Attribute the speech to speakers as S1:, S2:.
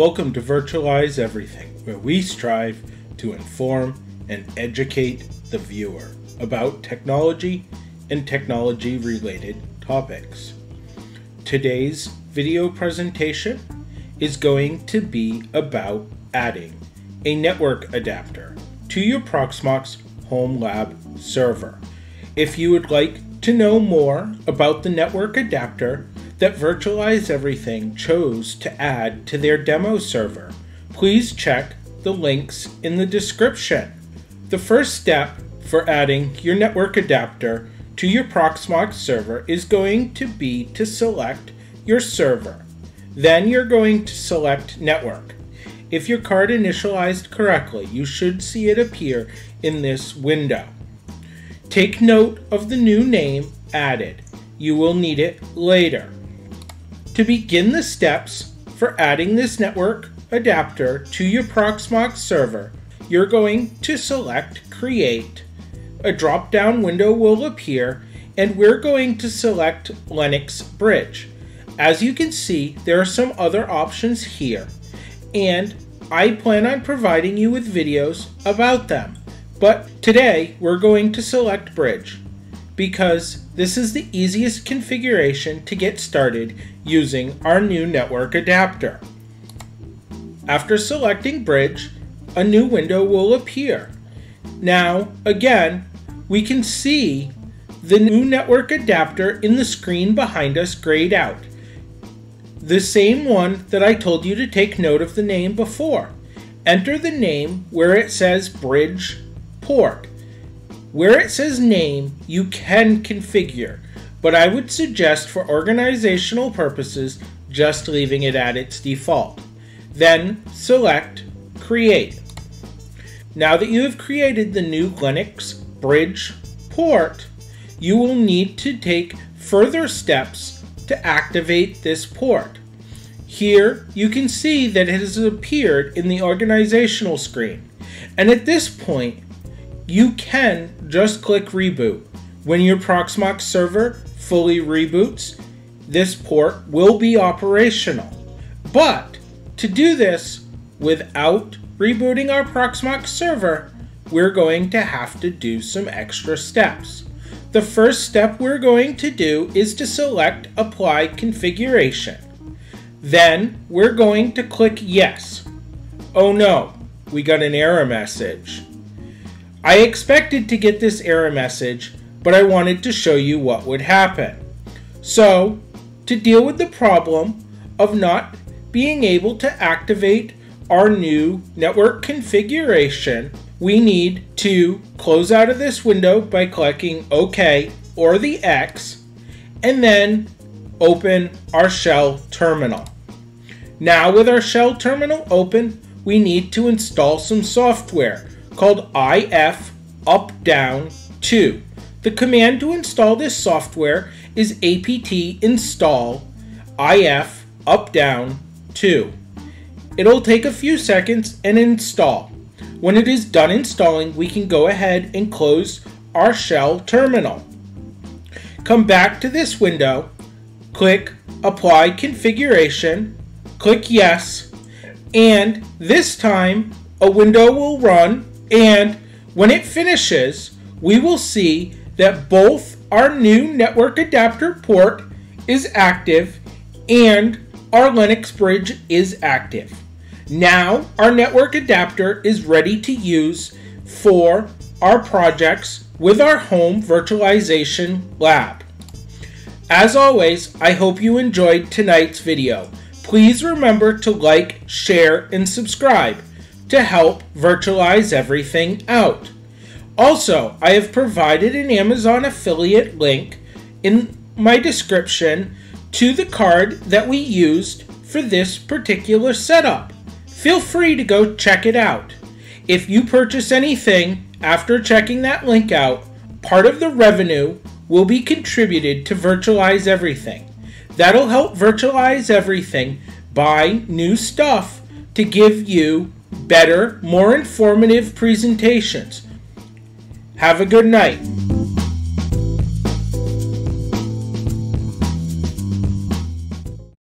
S1: Welcome to Virtualize Everything, where we strive to inform and educate the viewer about technology and technology related topics. Today's video presentation is going to be about adding a network adapter to your Proxmox Home Lab server. If you would like to know more about the network adapter that Virtualize Everything chose to add to their demo server, please check the links in the description. The first step for adding your network adapter to your Proxmox server is going to be to select your server. Then you're going to select network. If your card initialized correctly, you should see it appear in this window. Take note of the new name added. You will need it later. To begin the steps for adding this network adapter to your Proxmox server, you're going to select Create. A drop down window will appear, and we're going to select Linux Bridge. As you can see, there are some other options here, and I plan on providing you with videos about them. But today, we're going to select Bridge because this is the easiest configuration to get started using our new network adapter. After selecting Bridge, a new window will appear. Now, again, we can see the new network adapter in the screen behind us grayed out. The same one that I told you to take note of the name before. Enter the name where it says Bridge Port. Where it says name, you can configure, but I would suggest for organizational purposes just leaving it at its default. Then select Create. Now that you have created the new Linux Bridge port, you will need to take further steps to activate this port. Here you can see that it has appeared in the organizational screen. And at this point, you can just click reboot. When your Proxmox server fully reboots, this port will be operational. But to do this without rebooting our Proxmox server, we're going to have to do some extra steps. The first step we're going to do is to select Apply Configuration. Then we're going to click Yes. Oh no, we got an error message. I expected to get this error message, but I wanted to show you what would happen. So, to deal with the problem of not being able to activate our new network configuration, we need to close out of this window by clicking OK or the X, and then open our shell terminal. Now with our shell terminal open, we need to install some software called if up down 2. The command to install this software is apt install if up down 2. It'll take a few seconds and install. When it is done installing, we can go ahead and close our shell terminal. Come back to this window, click Apply Configuration, click Yes, and this time a window will run and when it finishes, we will see that both our new network adapter port is active and our Linux bridge is active. Now our network adapter is ready to use for our projects with our home virtualization lab. As always, I hope you enjoyed tonight's video. Please remember to like, share, and subscribe to help virtualize everything out. Also, I have provided an Amazon affiliate link in my description to the card that we used for this particular setup. Feel free to go check it out. If you purchase anything after checking that link out, part of the revenue will be contributed to Virtualize Everything. That'll help Virtualize Everything buy new stuff to give you better, more informative presentations. Have a good night.